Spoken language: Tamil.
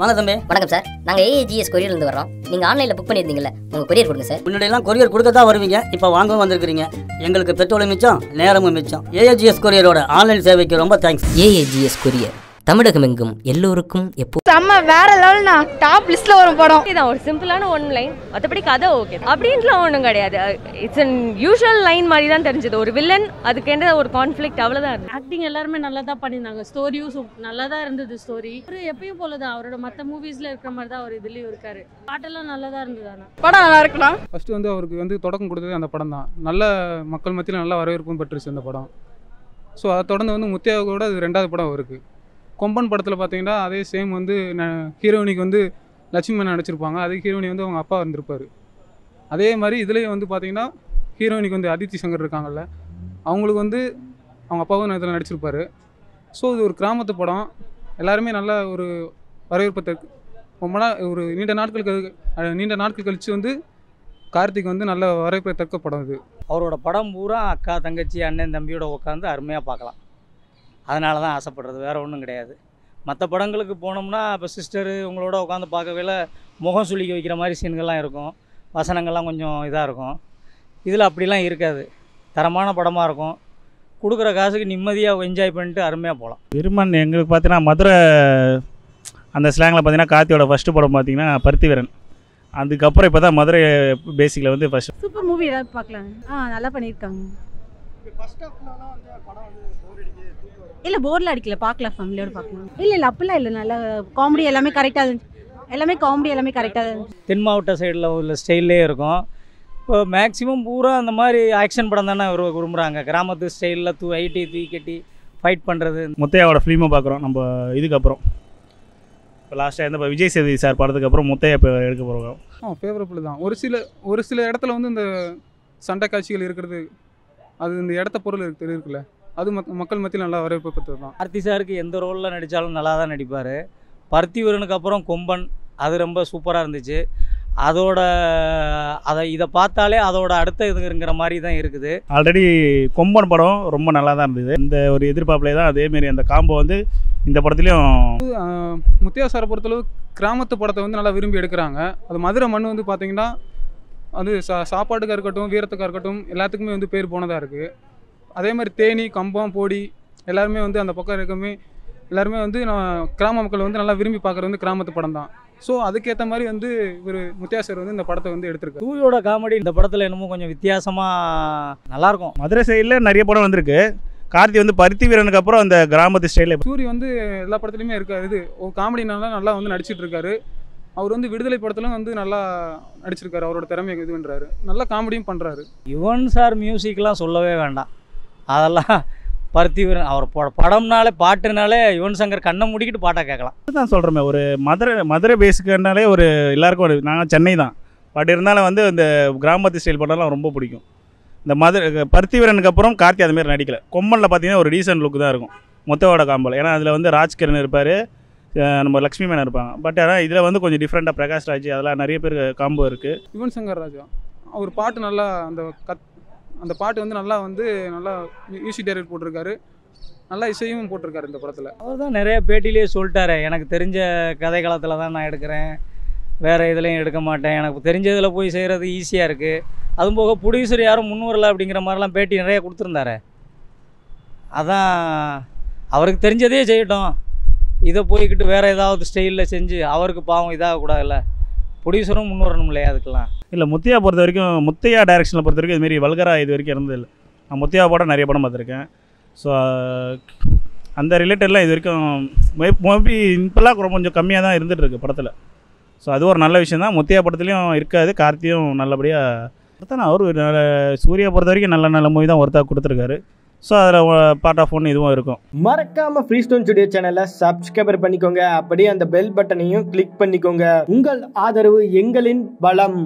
வாங்க தம்பி. வணக்கம் சார். நாங்கள் ஏஏஜிஎஸ் கொரியர்லேருந்து வரோம் நீங்கள் ஆன்லைனில் புக் பண்ணியிருந்தீங்கல்ல உங்கள் கொரியர் கொடுங்க சார். முன்னாடியெல்லாம் கொரியர் கொடுக்க தான் வருவீங்க. இப்போ வாங்கவும் வந்திருக்கிறீங்க. எங்களுக்கு பெட்ரோலும் மிச்சம் நேரமும் மிச்சம். ஏஏஜிஎஸ் கொரியரோட ஆன்லைன் சேவைக்கு ரொம்ப தேங்க்ஸ் ஏஏஜிஎஸ் கொரியர் தமிழகமெங்கும் எல்லோருக்கும் எப்போ செம்ம வேற லெவல்னா டாப் லிஸ்ட்ல வரும் படம். இதான் ஒரு சிம்பிளான ஒன் லைன் மற்றபடி கதை ஓகே அப்படின்ட்டுலாம் ஒன்றும் கிடையாது. இட்ஸ் அன் யூஷுவல் லைன் மாதிரி தான் தெரிஞ்சது. ஒரு வில்லன் அதுக்கு எந்த ஒரு கான்ஃப்ளிக்ட் அவ்வளோதான் இருந்தது. ஆக்டிங் எல்லாருமே நல்லா தான் பண்ணியிருந்தாங்க. ஸ்டோரியும் நல்லா தான் இருந்தது ஸ்டோரி அவர் எப்பயும் போல தான் அவரோட மற்ற மூவிஸில் இருக்கிற மாதிரி தான் அவர் இதுலேயும் இருக்காரு. பாட்டெல்லாம் நல்லா தான் இருந்தது ஆனால் படம் நல்லா இருக்கலாம் ஃபஸ்ட்டு வந்து அவருக்கு வந்து தொடக்கம் கொடுத்தது அந்த படம் தான். நல்ல மக்கள் மத்தியில் நல்ல வரவேற்பும் பெற்றுச்சு அந்த படம். ஸோ அதை தொடர்ந்து வந்து முத்தியாவோட அது ரெண்டாவது படம் அவருக்கு. கொம்பன் படத்தில் பார்த்தீங்கன்னா அதே சேம் வந்து ஹீரோயினிக்கு வந்து லட்சுமி நடிச்சிருப்பாங்க. அதே ஹீரோயினி வந்து அவங்க அப்பா இருந்திருப்பார். அதே மாதிரி இதுலேயும் வந்து பார்த்தீங்கன்னா ஹீரோயினிக்கு வந்து அதித்தி சங்கர் இருக்காங்கல்ல அவங்களுக்கு வந்து அவங்க அப்பாவும் இதில் நடிச்சிருப்பார். ஸோ இது ஒரு கிராமத்து படம். எல்லாருமே நல்ல ஒரு வரவேற்பை தரு- ரொம்ப நாள் ஒரு நீண்ட நாட்களுக்கு நீண்ட நாட்கள் கழித்து வந்து கார்த்திக் வந்து நல்ல வரவேற்பை தக்க படம் இது. அவரோட படம் பூரா அக்கா தங்கச்சி அண்ணன் தம்பியோட உட்காந்து அருமையாக பார்க்கலாம் அதனால தான் ஆசைப்படுறது. வேறு ஒன்றும் கிடையாது. மற்ற படங்களுக்கு போனோம்னா இப்போ சிஸ்டரு உங்களோட உட்காந்து பார்க்கவேல முகம் சுளிக்க வைக்கிற மாதிரி சீன்கள்லாம் இருக்கும். வசனங்கள்லாம் கொஞ்சம் இதாக இருக்கும். இதில் அப்படிலாம் இருக்காது. தரமான படமாக இருக்கும். கொடுக்குற காசுக்கு நிம்மதியாக என்ஜாய் பண்ணிட்டு அருமையாக போகலாம் விருமன் எங்களுக்கு பார்த்தீங்கன்னா மதுரை அந்த ஸ்லாங்கில் பார்த்தீங்கன்னா கார்த்தியோட ஃபஸ்ட்டு படம் பார்த்தீங்கன்னா பருத்தி வீரன் அதுக்கப்புறம் இப்போ தான் மதுரை பேசிக்கில் வந்து ஃபஸ்ட் சூப்பர் மூவி ஏதாவது பார்க்கலாம் ஆ நல்லா பண்ணியிருக்காங்க. இல்லை போரில் அடிக்கல பார்க்கலாம் ஃபேமிலியோட பார்க்கலாம் இல்லை இல்லை அப்படிலாம் இல்லை நல்லா காமெடி எல்லாமே கரெக்டாக இருந்துச்சு. எல்லாமே காமெடி எல்லாமே கரெக்டாக இருந்துச்சு. தென் மாவட்ட சைடில் உள்ள ஸ்டைல்லே இருக்கும். இப்போ மேக்ஸிமம் பூரா அந்த மாதிரி ஆக்ஷன் படம் தானே விரு- விரும்புகிறாங்க கிராமத்து ஸ்டைலில் தூ ஐடி தூக்கி கட்டி ஃபைட் பண்ணுறது முத்தையாவோட ஃபிலிமை பார்க்குறோம் நம்ம இதுக்கப்புறம் இப்போ லாஸ்ட்டாக எந்த விஜய் சேதுபதி சார் படத்துக்கு அப்புறம் முத்தையா இப்போ எடுக்க போகிறோம் ஆ ஃபேவரபிள் தான். ஒரு சில ஒரு சில இடத்துல வந்து இந்த சண்டை காட்சிகள் இருக்கிறது அது இந்த இடத்த பொருள் இருக்கு இருக்குல்ல அது மக் மக்கள் மத்தியில் நல்லா வரவேற்பு பெற்றது தான். கார்த்தி சாருக்கு எந்த ரோலில் நடித்தாலும் நல்லா தான் நடிப்பார். பருத்தி வீரனுக்கு அப்புறம் கொம்பன் அது ரொம்ப சூப்பராக இருந்துச்சு. அதோட அதை இதை பார்த்தாலே அதோட அடுத்த இதுங்கிற மாதிரி தான் இருக்குது. ஆல்ரெடி கொம்பன் படம் ரொம்ப நல்லா தான் இருந்தது. இந்த ஒரு எதிர்பார்ப்பிலே தான் அதேமாரி அந்த காம்போ வந்து இந்த படத்துலையும் முத்தியா சாரை பொறுத்தளவு கிராமத்து படத்தை வந்து நல்லா விரும்பி எடுக்கிறாங்க. அது மதுரை மண் வந்து பார்த்தீங்கன்னா அது சா சாப்பாட்டுக்காக இருக்கட்டும் வீரத்துக்காக இருக்கட்டும் எல்லாத்துக்குமே வந்து பேர் போனதாக இருக்குது அதே மாதிரி தேனி கம்பம் போடி எல்லாருமே வந்து அந்த பக்கம் இருக்கமே எல்லாருமே வந்து நான் கிராம மக்கள் வந்து நல்லா விரும்பி பார்க்குறது வந்து கிராமத்து படம் தான். ஸோ அதுக்கேற்ற மாதிரி வந்து இவர் முத்தியா சார் வந்து இந்த படத்தை வந்து எடுத்திருக்காரு. தூயோட காமெடி இந்த படத்தில் என்னமோ கொஞ்சம் வித்தியாசமாக நல்லாயிருக்கும் மதுரை சைடில் நிறைய படம் வந்திருக்கு. கார்த்தி வந்து பருத்தி வீரனுக்கு அப்புறம் அந்த கிராமத்து ஸ்டைலில் சூரி வந்து எல்லா படத்துலையுமே இருக்காரு. இது ஒரு காமெடினால நல்லா வந்து நடிச்சிட்டு இருக்காரு. அவர் வந்து விடுதலை படத்திலும் வந்து நல்லா நடிச்சிருக்காரு அவரோட திறமையை இது பண்ணுறாரு நல்லா காமெடியும் பண்ணுறாரு யுவன் சார் மியூசிக்லாம் சொல்லவே வேண்டாம். அதெல்லாம் பருத்தி வீரன் அவர் படம்னாலே பாட்டுனாலே யுவன் சங்கர் கண்ணை மூடிக்கிட்டு பாட்டை கேட்கலாம். தான் சொல்கிறோமே ஒரு மதுரை மதுரை பேஸுக்குனாலே ஒரு எல்லாருக்கும் ஒரு நாங்கள் சென்னை தான். பட் இருந்தாலும் வந்து இந்த கிராமத்து ஸ்டைல் படம்லாம் ரொம்ப பிடிக்கும். இந்த மதுரை பருத்தி வீரனுக்கு அப்புறம் கார்த்தி அது மாதிரி நடிக்கல. கொம்மனில் பார்த்தீங்கன்னா ஒரு டீசன்ட் லுக் தான் இருக்கும். மொத்தவோட காம்பல் ஏன்னா அதில் வந்து ராஜ்கிரண் இருப்பார் நம்ம லக்ஷ்மி மேனன் இருப்பாங்க. பட் ஆனால் இதில் வந்து கொஞ்சம் டிஃப்ரெண்ட்டாக பிரகாஷ் ராஜ் அதெல்லாம் நிறைய பேர் காம்போ இருக்குது யுவன் சங்கர் ராஜா. அவர் பாட்டு நல்லா அந்த கத் அந்த பாட்டு வந்து நல்லா வந்து நல்லா மியூசிக் டைரக்ட் போட்டிருக்காரு. நல்லா இசையும் போட்டிருக்காரு இந்த படத்தில். அவர் தான் நிறைய பேட்டிலேயே சொல்லிட்டாரு. எனக்கு தெரிஞ்ச கதை காலத்தில் தான் நான் எடுக்கிறேன். வேறு இதுலையும் எடுக்க மாட்டேன். எனக்கு தெரிஞ்சதில் போய் செய்கிறது ஈஸியாக இருக்குது அதுவும் போக ப்ரொடியூசர் யாரும் முன் வரல அப்படிங்கிற மாதிரிலாம் பேட்டி நிறைய கொடுத்துருந்தாரு. அதான் அவருக்கு தெரிஞ்சதே செய்யட்டும். இதை போய்கிட்டு வேறு ஏதாவது ஸ்டைலில் செஞ்சு அவருக்கு பாவம் இதாகக்கூடாதுல்ல? ப்ரொடியூசரும் முன்வரணும் இல்லையா அதுக்கெல்லாம்? இல்லை முத்தையா பொறுத்த வரைக்கும் முத்தையா டைரக்ஷனில் பொறுத்த வரைக்கும் இதுமாரி வல்கரா இது வரைக்கும் இருந்ததில்லை. நான் முத்தையா படம் நிறைய படம் பார்த்துருக்கேன். ஸோ அந்த ரிலேட்டட்லாம் இது வரைக்கும் மேபி இப்போல்லாம் கொஞ்சம் கம்மியாக தான் இருந்துகிட்ருக்கு இருக்கு படத்தில். ஸோ அது ஒரு நல்ல விஷயம் தான். முத்தையா படத்துலையும் இருக்காது கார்த்தியும் நல்லபடியாக ஒருத்தன் அவர் நல்ல சூர்யா பொறுத்த வரைக்கும் நல்ல நல்ல மூவி தான் ஒருத்தா கொடுத்துருக்காரு. ஸோ அதில் பார்ட் ஆஃப் ஒன்று இதுவும் இருக்கும். மறக்காம ஃப்ரீ ஸ்டோன் ஸ்டுடியோ சேனலை சப்ஸ்கிரைபர் பண்ணிக்கோங்க. அப்படியே அந்த பெல் பட்டனையும் கிளிக் பண்ணிக்கோங்க. உங்கள் ஆதரவு எங்களின் பலம்.